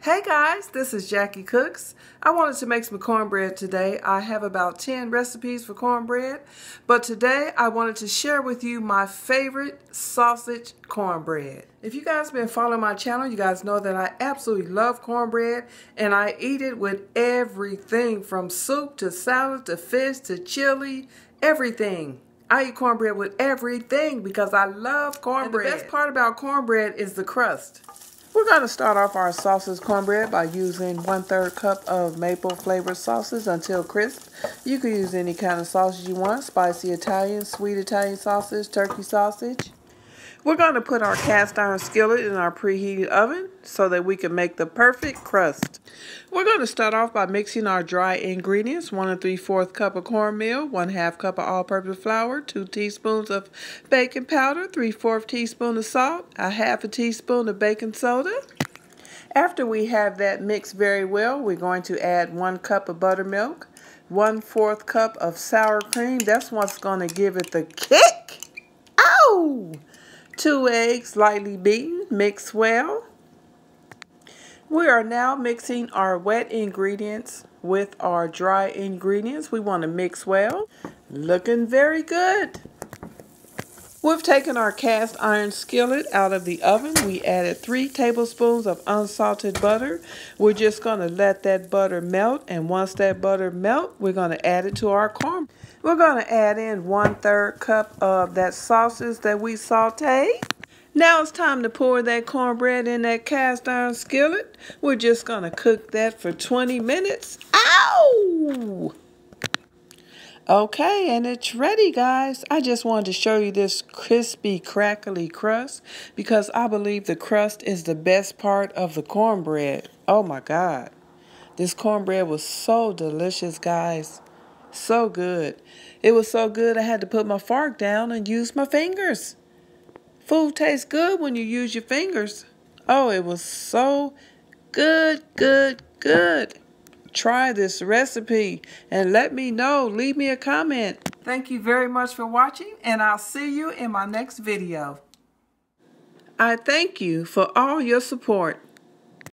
Hey guys, this is Jackie Cooks. I wanted to make some cornbread today. I have about 10 recipes for cornbread, but today I wanted to share with you my favorite sausage cornbread. If you guys been following my channel, you guys know that I absolutely love cornbread and I eat it with everything from soup to salad to fish to chili, everything. I eat cornbread with everything because I love cornbread. And the best part about cornbread is the crust. We're going to start off our sausage cornbread by using one third cup of maple flavored sausage until crisp. You can use any kind of sausage you want, spicy Italian, sweet Italian sausage, turkey sausage. We're going to put our cast iron skillet in our preheated oven so that we can make the perfect crust. We're going to start off by mixing our dry ingredients. 1 and 3 4 cup of cornmeal, 1 half cup of all-purpose flour, 2 teaspoons of baking powder, 3 4 teaspoon of salt, a half a teaspoon of baking soda. After we have that mixed very well, we're going to add 1 cup of buttermilk, 1 4th cup of sour cream. That's what's going to give it the kick. Ow! Two eggs lightly beaten, mix well. We are now mixing our wet ingredients with our dry ingredients. We want to mix well. Looking very good. We've taken our cast iron skillet out of the oven. We added three tablespoons of unsalted butter. We're just going to let that butter melt. And once that butter melt, we're going to add it to our corn. We're going to add in one third cup of that sausage that we sauteed. Now it's time to pour that cornbread in that cast iron skillet. We're just going to cook that for 20 minutes. Ow! Okay, and it's ready, guys. I just wanted to show you this crispy, crackly crust because I believe the crust is the best part of the cornbread. Oh my God. This cornbread was so delicious, guys. So good. It was so good I had to put my fork down and use my fingers. Food tastes good when you use your fingers. Oh, it was so good, good, good. Try this recipe and let me know. Leave me a comment. Thank you very much for watching and I'll see you in my next video. I thank you for all your support.